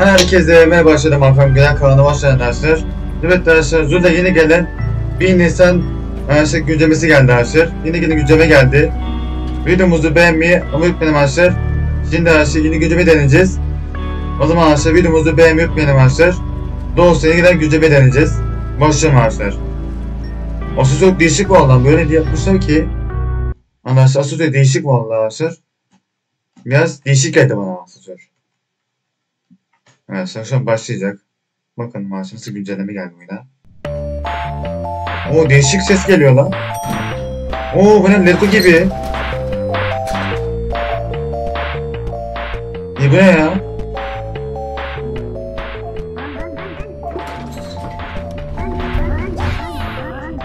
Herkese merhaba başladım Afam Gülen kanalına başlayan arkadaşlar. Evet arkadaşlar Zul'da yeni gelen 1 Nisan arkadaşlar güncellemesi geldi arkadaşlar. Yeni yeni güncelleme geldi. Videomuzu beğenmeyi unutmayın arkadaşlar. Şimdi arkadaşlar yeni güncelleme deneyeceğiz. O zaman arkadaşlar videomuzu beğenmeyi unutmayın arkadaşlar. Yeni gelen güncelleme deneyeceğiz. Başlayalım arkadaşlar. Aslında çok değişik vallahi böyle diye yapmışlar ki. Arkadaşlar aslında değişik vallahi arkadaşlar. Biraz değişik geldi bana aslında. Evet şu başlayacak. Bakın maaşı nasıl güncelleme geldi buyla. Oo değişik ses geliyor lan. Oo bu ne Lego gibi. İyi bu ne ya?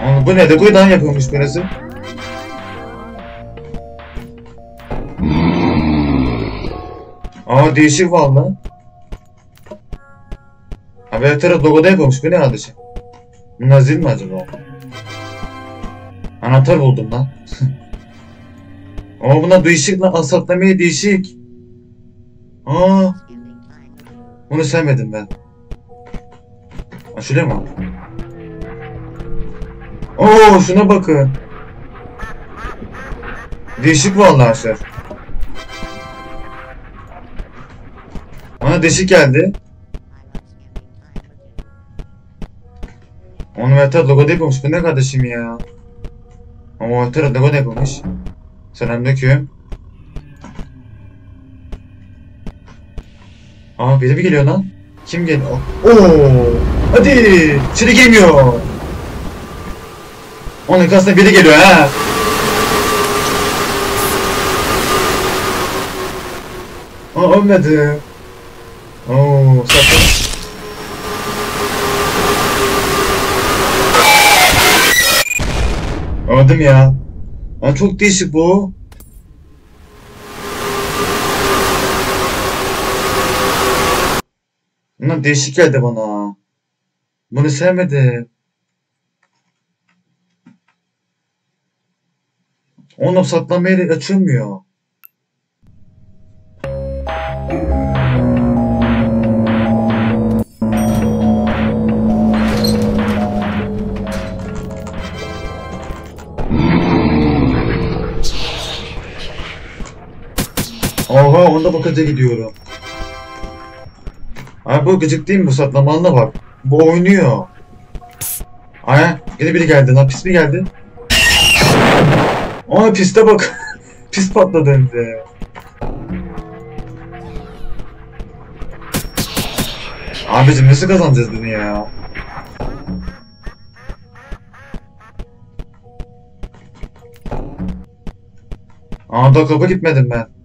Oğlum bu ne? Lego'dan yapılmış burası. Aa değişik valla. Logoda yapılmış. Bu ne kardeşim? Bunlar zil mi acaba? Anahtar buldum lan. Ama bunlar değişik lan. Asatlamaya değişik. Aa, bunu sevmedim ben. Ha şuraya mı? Oo şuna bakın. Değişik vallahi arkadaşlar. Bana değişik geldi. Meta logo da yapılmış. Bu ne kardeşim ya? Meta logo da yapılmış. Selamünaleyküm. Aa biri mi geliyor lan? Kim geliyor? Oo! Hadi! İçeri girmiyor. Onun arkasında biri geliyor ha. Aa ölmedi. Oo sakın. Öldüm ya. Aa, çok değişik bu. Bunlar değişik geldi bana. Bunu sevmedim. Saklamaya da açılmıyor. Oha onda bakınca gidiyorum. Abi bu gıcık değil mi bu saklamanla bak. Bu oynuyor. Aya yine biri geldi lan pis mi geldi? Aa piste bak. Pis patladı hem de. Abicim nasıl kazanacağız bunu ya? Aa da kapı gitmedim ben.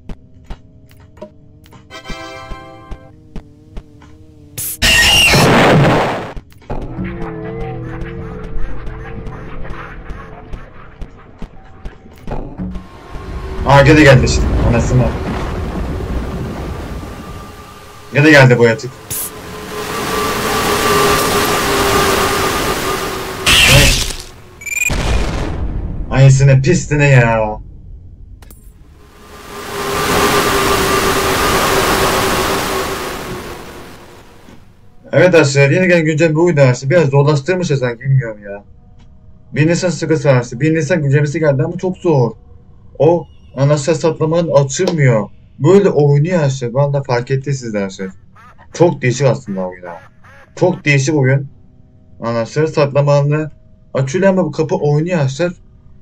Aa gene geldi işte. Anasını. Gene geldi bu yatık. Ayısını pistine ya. Evet arkadaşlar yeni gelen güncel buydu arkadaşlar. Biraz zorlaştırmışız sanki bilmiyorum ya. Bir Nisan sıkısı arkadaşlar. Bir Nisan güncellemesi geldi ama çok zor. O anahtar saklamanın açılmıyor. Böyle oynuyor arkadaşlar. Ben de fark etti sizler arkadaşlar. Çok değişik aslında oyun ha. Çok değişik oyun. Anahtar saklamanı açılıyor ama bu kapı oynuyor arkadaşlar.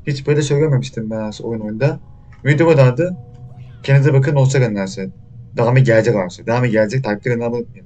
Hiç böyle şey görmemiştim ben arkadaşlar oyun oyunda. Video da adı. Kendinize bakın hoşçakalın arkadaşlar. Devamı gelecek arkadaşlar. Devamı gelecek. Takdir edin abone olmayı.